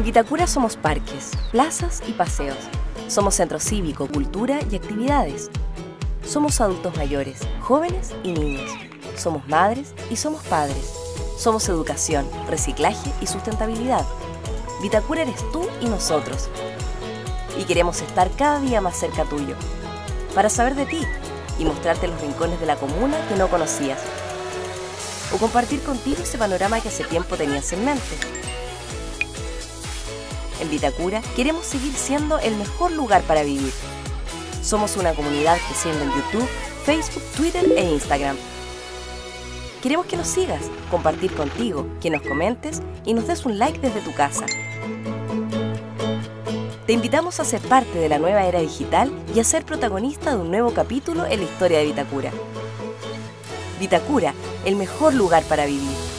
Vitacura somos parques, plazas y paseos. Somos centro cívico, cultura y actividades. Somos adultos mayores, jóvenes y niños. Somos madres y somos padres. Somos educación, reciclaje y sustentabilidad. Vitacura eres tú y nosotros. Y queremos estar cada día más cerca tuyo. Para saber de ti y mostrarte los rincones de la comuna que no conocías. O compartir contigo ese panorama que hace tiempo tenías en mente. En Vitacura queremos seguir siendo el mejor lugar para vivir. Somos una comunidad creciendo en YouTube, Facebook, Twitter e Instagram. Queremos que nos sigas, compartir contigo, que nos comentes y nos des un like desde tu casa. Te invitamos a ser parte de la nueva era digital y a ser protagonista de un nuevo capítulo en la historia de Vitacura. Vitacura, el mejor lugar para vivir.